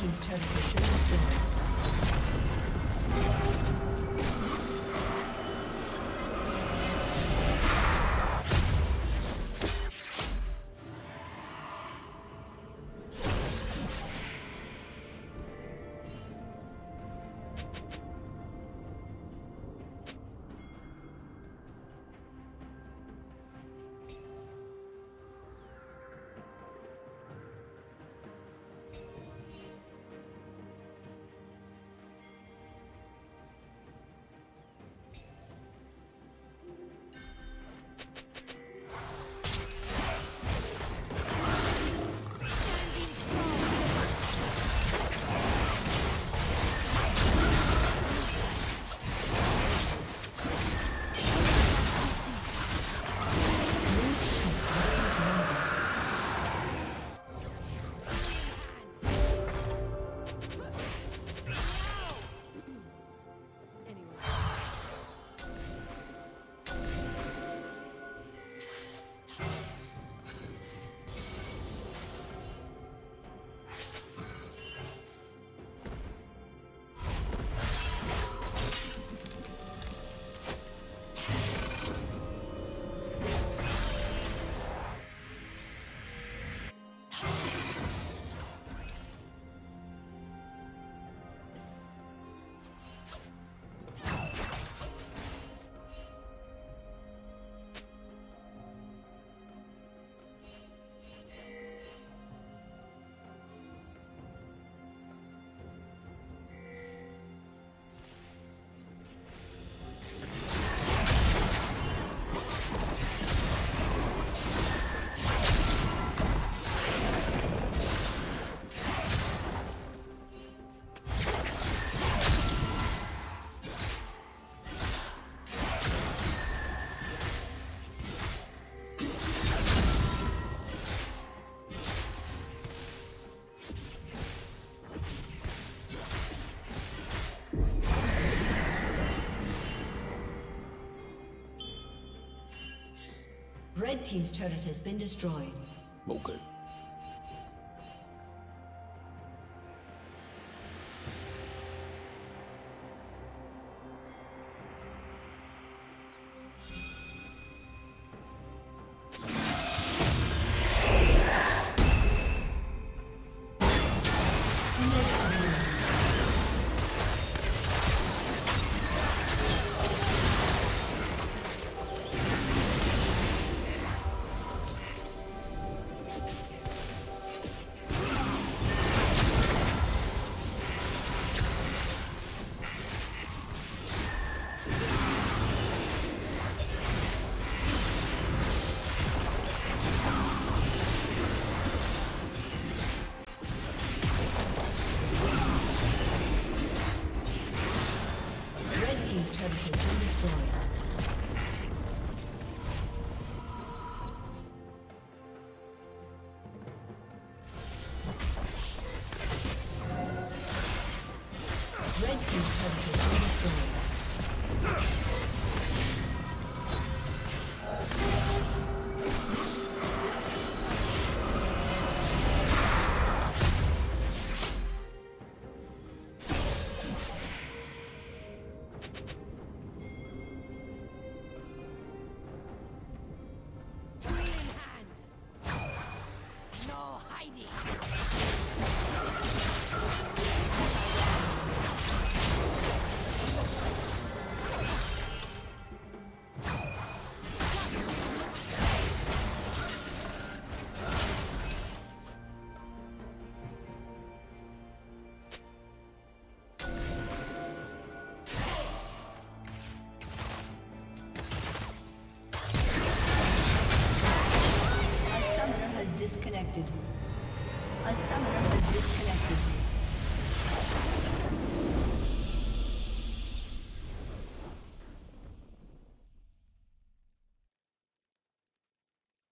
team's to show been joy. Red Team's turret has been destroyed. Okay.